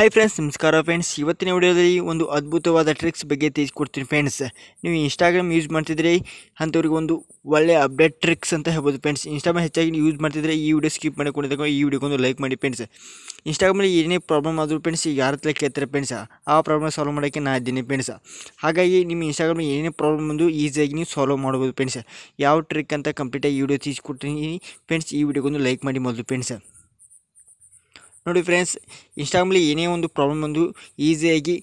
Hi friends ನಮಸ್ಕಾರ friends ಇವತ್ತಿನ ವಿಡಿಯೋದಲ್ಲಿ ಒಂದು ಅದ್ಭುತವಾದ ಟ್ರಿಕ್ಸ್ ಬಗ್ಗೆ ತಿಳಿಸ್ಕೊಡ್ತೀನಿ ಫ್ರೆಂಡ್ಸ್ ನೀವು ಇನ್ಸ್ಟಾಗ್ರಾಮ್ ಯೂಸ್ ಮಾಡ್ತಿದ್ರೆ ಅಂಥವ್ರಿಗೆ ಒಂದು ಒಳ್ಳೆ ಅಪ್ಡೇಟ್ ಟ್ರಿಕ್ಸ್ ಅಂತ ಹೇಳ್ಬೋದು ಫ್ರೆಂಡ್ಸ್ ಇನ್ಸ್ಟಾಗ್ರಾಮ್ ಹೆಚ್ಚಾಗಿ ಯೂಸ್ ಮಾಡ್ತಿದ್ರೆ ಈ ವಿಡಿಯೋ ಸ್ಕಿಪ್ ಮಾಡಿಕೊಂಡಿದ್ದಾಗ ಈ ವಿಡಿಯೋಗೊಂದು ಲೈಕ್ ಮಾಡಿ ಫ್ರೆಂಡ್ಸ್ ಇನ್ಸ್ಟಾಗ್ರಾಮಲ್ಲಿ ಏನೇ ಪ್ರಾಬ್ಲಮ್ ಆದರೂ ಫ್ರೆಂಡ್ಸ್ ಯಾರ ಹತ್ರ ಕೇಳ್ತಾರೆ ಫ್ರೆಂಡ್ಸ್ ಆ ಪ್ರಾಬ್ಲಮ್ ಸಾಲ್ವ್ ಮಾಡೋಕ್ಕೆ ನಾ ಇದ್ದೀನಿ ಫ್ರೆಂಡ್ಸ್ ಹಾಗಾಗಿ ನಿಮ್ಮ ಇನ್ಸ್ಟಾಗ್ರಾಮ್ ಏನೇ ಪ್ರಾಬ್ಲಮ್ ಬಂದು ಈಸಿಯಾಗಿ ನೀವು ಸಾಲ್ವ್ ಮಾಡ್ಬೋದು ಫ್ರೆಂಡ್ಸ್ ಯಾವ ಟ್ರಿಕ್ ಅಂತ ಕಂಪ್ಲೀಟಾಗಿ ಈ ವಿಡಿಯೋ ತಿಳಿಸ್ಕೊಡ್ತೀನಿ. ಫ್ರೆಂಡ್ಸ್ ಈ ವಿಡಿಯೋಗೊಂದು ಲೈಕ್ ಮಾಡಿ ಮೊದಲು ಫ್ರೆಂಡ್ಸ್ ನೋಡಿ ಫ್ರೆಂಡ್ಸ್ ಇನ್ಸ್ಟಾಗ್ರಾಮಲ್ಲಿ ಏನೇ ಒಂದು ಪ್ರಾಬ್ಲಮ್ ಒಂದು ಈಸಿಯಾಗಿ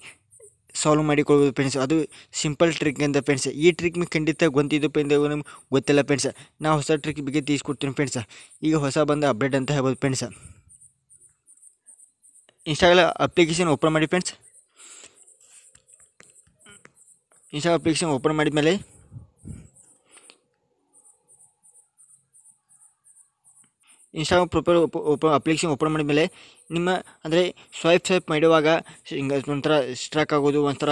ಸಾಲ್ವ್ ಮಾಡಿಕೊಳ್ಬೋದು ಫ್ರೆಂಡ್ಸ್ ಅದು ಸಿಂಪಲ್ ಟ್ರಿಕ್ ಅಂತ ಫ್ರೆಂಡ್ಸ್ ಈ ಟ್ರಿಕ್ ನಿಮಗೆ ಖಂಡಿತ ಗೊತ್ತಿದ್ದು ಪೆಂದ ನಮ್ಗೆ ಗೊತ್ತಿಲ್ಲ ಫ್ರೆಂಡ್ಸ್ ನಾ ಹೊಸ ಟ್ರಿಕ್ ಬಗ್ಗೆ ತಿಳಿಸ್ಕೊಡ್ತೀನಿ ಫ್ರೆಂಡ್ಸ್ ಈಗ ಹೊಸ ಬಂದ ಅಪ್ಡೇಟ್ ಅಂತ ಹೇಳ್ಬೋದು ಫ್ರೆಂಡ್ಸ್ ಇನ್ಸ್ಟಾಗ್ರಾಮ್ ಅಪ್ಲಿಕೇಶನ್ ಓಪನ್ ಮಾಡಿ ಫ್ರೆಂಡ್ಸ್ ಇನ್ಸ್ಟಾಗ್ರಾಮ್ ಅಪ್ಲಿಕೇಶನ್ ಓಪನ್ ಮಾಡಿದ್ಮೇಲೆ Instagram profile open application open ಮಾಡಿದ್ಮೇಲೆ ನಿಮ್ಮ, ಅಂದರೆ ಸ್ವೈಪ್ ಸ್ವೈಪ್ ಮಾಡುವಾಗ ಹಿಂಗೆ ಒಂಥರ ಸ್ಟ್ರಕ್ ಆಗೋದು, ಒಂಥರ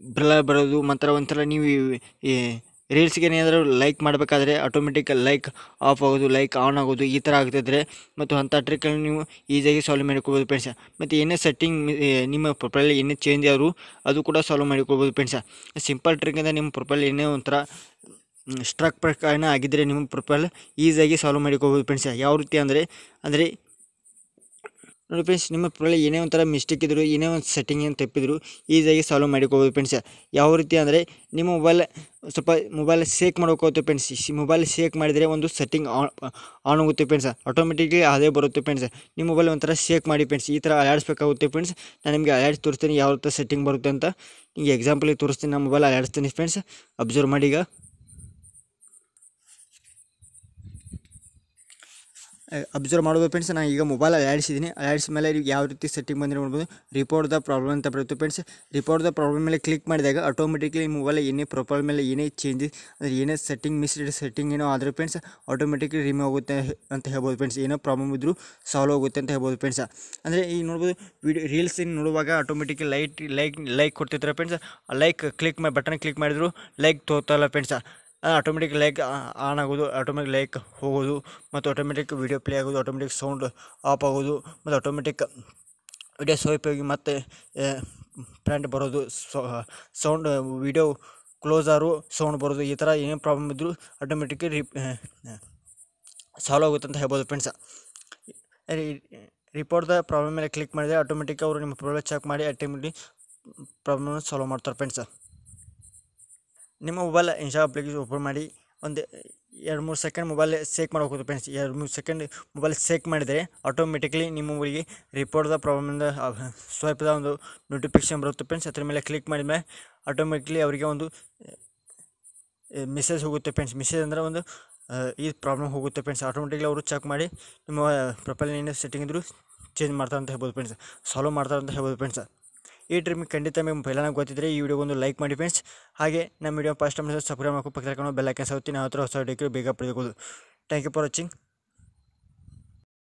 ಬ್ರಲ ಬರೋದು, ಒಂಥರ ಒಂಥರ ನೀವು ರೀಲ್ಸ್ಗೆ ಏನಾದರೂ ಲೈಕ್ ಮಾಡಬೇಕಾದ್ರೆ ಆಟೋಮೆಟಿಕ್ ಲೈಕ್ ಆಫ್ ಆಗೋದು ಲೈಕ್ ಆನ್ ಆಗೋದು ಈ ಥರ ಆಗ್ತಿದ್ರೆ ಮತ್ತು ಅಂಥ ಟ್ರಿಕ್ಕನ್ನು ನೀವು ಈಸಿಯಾಗಿ ಸಾಲ್ವ್ ಮಾಡಿಕೊಳ್ಬೋದು ಫ್ರೆಂಡ್ಸ ಮತ್ತು ಏನೇ ಸೆಟ್ಟಿಂಗ್ ನಿಮ್ಮ ಪ್ರೊಫೈಲ್ ಏನೇ ಚೇಂಜ್ ಆದರೂ ಅದು ಕೂಡ ಸಾಲ್ವ್ ಮಾಡಿಕೊಳ್ಬೋದು ಫ್ರೆಂಡ್ಸ ಸಿಂಪಲ್ ಟ್ರಿಕ್ಕಿಂದ ನಿಮ್ಮ ಪ್ರೊಫೈಲ್ ಏನೇ ಒಂಥರ ಸ್ಟ್ರಕ್ ಪ್ರಕಾರನ ಆಗಿದ್ದರೆ ನಿಮ್ಮ ಪ್ರೊಫೈಲ್ ಈಸಿಯಾಗಿ ಸಾಲ್ವ್ ಮಾಡಿಕೊಬೋದು ಫ್ರೆಂಡ್ಸ್ ಯಾವ ರೀತಿ ಅಂದರೆ ಅಂದರೆ, ನೋಡಿ ಫ್ರೆಂಡ್ಸ್ ನಿಮ್ಮ ಪ್ರೊಫೈಲ್ ಏನೇ ಒಂಥರ ಮಿಸ್ಟೇಕ್ ಇದ್ದರೂ ಏನೇ ಒಂದು ಸೆಟ್ಟಿಂಗ್ ಏನು ತಪ್ಪಿದ್ರು ಈಸಿಯಾಗಿ ಸಾಲ್ವ್ ಮಾಡಿಕೋಬೋದು ಫ್ರೆಂಡ್ಸ್ ಯಾವ ರೀತಿ ಅಂದರೆ, ನಿಮ್ಮ ಮೊಬೈಲ್ ಸ್ವಲ್ಪ ಮೊಬೈಲ್ ಸೇಕ್ ಮಾಡೋಕೋತು ಫ್ರೆಂಡ್ಸ್ ಮೊಬೈಲ್ ಸೇಕ್ ಮಾಡಿದರೆ ಒಂದು ಸೆಟ್ಟಿಂಗ್ ಆನ್ ಆಗುತ್ತೆ ಫ್ರೆಂಡ್ಸ್ ಆಟೋಮೆಟಿಕ್ಲಿ ಅದೇ ಬರುತ್ತೆ ಫ್ರೆಂಡ್ಸ್ ನಿಮ್ಮ ಮೊಬೈಲ್ ಒಂಥರ ಶೇಕ್ ಮಾಡಿ ಫ್ರೆಂಡ್ಸ್ ಈ ಥರ ಅಲಾಡಿಸ್ಬೇಕಾಗುತ್ತೆ ಫ್ರೆಂಡ್ಸ್ ನಾನು ನಿಮಗೆ ಅಲಾಡಿಸಿ ತೋರಿಸ್ತೀನಿ, ಯಾವ ರೀತಿ ಸೆಟ್ಟಿಂಗ್ ಬರುತ್ತೆ ಅಂತ. ಈಗ ಎಕ್ಸಾಂಪಲಿಗೆ ತೋರಿಸ್ತೀನಿ, ನಮ್ಮ ಮೊಬೈಲ್ ಅಲಾಡಿಸ್ತೀನಿ ಫ್ರೆಂಡ್ಸ್ ಅಬ್ಸರ್ವ್ ಮಾಡಿ ಈಗ. ಅಬ್ಸರ್ವ್ ಮಾಡ್ಬೋದು ಫ್ರೆಂಡ್ಸ್ ನಾನು ಈಗ ಮೊಬೈಲ್ ಆಡಿಸಿದ್ದೀನಿ ಅಲಾಡಿಸಿದ ಮೇಲೆ ಯಾವ ರೀತಿ ಸೆಟ್ಟಿಂಗ್ ಬಂದರೆ ನೋಡ್ಬೋದು. ರಿಪೋರ್ಟ್ ದ ಪ್ರಾಬ್ಲಮ್ ಅಂತ ಬರುತ್ತೆ ಫ್ರೆಂಡ್ಸ್ ರಿಪೋರ್ಟ್ ದ ಪ್ರಾಬ್ಲಮ್ ಮೇಲೆ ಕ್ಲಿಕ್ ಮಾಡಿದಾಗ ಆಟೋಮೆಟಿಕ್ಲಿ ಮೊಬೈಲ್ ಏನೇ ಪ್ರೊಫೈಲ್ ಮೇಲೆ ಏನೇ ಚೇಂಜಸ್ ಅಂದರೆ ಏನೇ ಸೆಟ್ಟಿಂಗ್ ಮಿಸ್ ಸೆಟ್ಟಿಂಗ್ ಏನೋ ಆದರೆ ಫ್ರೆಂಡ್ಸ್ ಆಟೋಮೆಟಿಕ್ಲಿ ರಿಮೂವ್ ಆಗುತ್ತೆ ಅಂತ ಹೇಳ್ಬೋದು ಫ್ರೆಂಡ್ಸ್ ಏನೋ ಪ್ರಾಬ್ಲಮ್ ಇದ್ದರೂ ಸಾಲ್ವ್ ಆಗುತ್ತೆ ಅಂತ ಹೇಳ್ಬೋದು ಫ್ರೆಂಡ್ಸ್ ಅಂದರೆ ಈಗ ನೋಡ್ಬೋದು ವಿಡಿಯೋ ರೀಲ್ಸ್ ನೋಡುವಾಗ ಆಟೋಮೆಟಿಕ್ಲಿ ಲೈಟ್ ಲೈಕ್ ಲೈಕ್ ಕೊಡ್ತಿರ್ತಾರೆ ಫ್ರೆಂಡ್ಸ್ ಲೈಕ್ ಕ್ಲಿಕ್ ಮಾಡಿ ಬಟನ್ ಕ್ಲಿಕ್ ಮಾಡಿದ್ರು ಲೈಕ್ ತೋತಲ್ಲ ಫ್ರೆಂಡ್ಸ್ ಆಟೋಮೆಟಿಕ್ ಲೈಕ್ ಆನ್ ಆಗೋದು ಆಟೋಮೆಟಿಕ್ ಲೈಕ್ ಹೋಗೋದು, ಮತ್ತು ಆಟೋಮೆಟಿಕ್ ವಿಡಿಯೋ ಪ್ಲೇ ಆಗೋದು ಆಟೋಮೆಟಿಕ್ ಸೌಂಡ್ ಆಫ್ ಆಗೋದು, ಮತ್ತು ಆಟೋಮೆಟಿಕ್ ವಿಡಿಯೋ ಸ್ವೈಪ್ ಆಗಿ ಮತ್ತೆ ಪ್ಯಾಂಟ್ ಬರೋದು ಸೌಂಡ್ ವಿಡಿಯೋ ಕ್ಲೋಸ್ ಆರು ಸೌಂಡ್ ಬರೋದು, ಈ ಥರ ಏನೇ ಪ್ರಾಬ್ಲಮ್ ಇದ್ದರೂ ಆಟೋಮೆಟಿಕ್ ರಿ ಸಾಲ್ವ್ ಆಗುತ್ತೆ ಅಂತ ಹೇಳ್ಬೋದು ಫ್ರೆಂಡ್ಸ್ ರಿಪೋರ್ಟ್ ದ ಪ್ರಾಬ್ಲಮ್ ಮೇಲೆ ಕ್ಲಿಕ್ ಮಾಡಿದರೆ ಆಟೋಮೆಟಿಕ್ ಅವರು ನಿಮ್ಮ ಪ್ರಾಬ್ಲಮ್ ಚೆಕ್ ಮಾಡಿ ಆಟೋಮೆಟಿಕ್ ಪ್ರಾಬ್ಲಮ್ನ ಸಾಲ್ವ್ ಮಾಡ್ತಾರೆ ಫ್ರೆಂಡ್ಸ್ ನಿಮ್ಮ ಮೊಬೈಲ್ ಇನ್ಸ್ಟಾ ಅಪ್ಲಿಕೇಶನ್ ಓಪನ್ ಮಾಡಿ, ಒಂದು ಎರಡು ಮೂರು ಸೆಕೆಂಡ್ ಮೊಬೈಲ್ ಸೇಕ್ ಮಾಡೋಕೆ ಫ್ರೆಂಡ್ಸ್ ಎರಡು ಮೂರು ಸೆಕೆಂಡ್ ಮೊಬೈಲ್ ಸೇಕ್ ಮಾಡಿದರೆ ಆಟೋಮೆಟಿಕ್ಲಿ ನಿಮ್ಮ ಮೊಬೈಲಿಗೆ ರಿಪೋರ್ಟ್ದ ಪ್ರಾಬ್ಲಮಿಂದ ಸ್ವೈಪ್ದ ಒಂದು ನೋಟಿಫಿಕೇಶನ್ ಬರುತ್ತೆ ಫ್ರೆಂಡ್ಸ್ ಅದ್ರ ಮೇಲೆ ಕ್ಲಿಕ್ ಮಾಡಿದ್ಮೇಲೆ ಆಟೋಮೆಟಿಕ್ಲಿ ಅವರಿಗೆ ಒಂದು ಮೆಸೇಜ್ ಹೋಗುತ್ತೆ ಫ್ರೆಂಡ್ಸ್ ಮೆಸೇಜ್ ಅಂದರೆ ಒಂದು ಈ ಪ್ರಾಬ್ಲಮ್ ಹೋಗುತ್ತೆ ಫ್ರೆಂಡ್ಸ್ ಆಟೋಮೆಟಿಕ್ಲಿ ಅವರು ಚೆಕ್ ಮಾಡಿ ನಿಮ್ಮ ಪ್ರೊಫೈಲ್ ಏನೇ ಸೆಟ್ಟಿಂಗ್ ಇದ್ದರೂ ಚೇಂಜ್ ಮಾಡ್ತಾರೆ ಅಂತ ಹೇಳ್ಬೋದು ಫ್ರೆಂಡ್ಸ್ ಸಾಲ್ವ್ ಮಾಡ್ತಾರೆ ಅಂತ ಹೇಳ್ಬೋದು ಫ್ರೆಂಡ್ಸ್ ಈ ಟ್ರಿಪ್ ಖಂಡಿತ ನಿಮ್ಮ ಪೈಲಾನ ಗೊತ್ತಿದ್ದರೆ ಈ ವಿಡಿಯೋ ಒಂದು ಲೈಕ್ ಮಾಡಿ ಫ್ರೆಂಡ್ಸ್ ಹಾಗೆ ನಮ್ಮ ವಿಡಿಯೋ ಫಸ್ಟ್ ಟೈಮ್ ಸಬ್ಸ್ಕ್ರೈಬ್ ಮಾಡ್ಕೊಂಡು ಪಕ್ಕದ ಬೆಲ್ ಐಕನ್ ಸೌತಿ ನಾವು ಹತ್ರ ಹೊಸ ವಿಡಿಯೋಕ್ಕೆ ಬೇಗ ಪಡೆದುಕೊಳ್ಳೋದು. Thank you for watching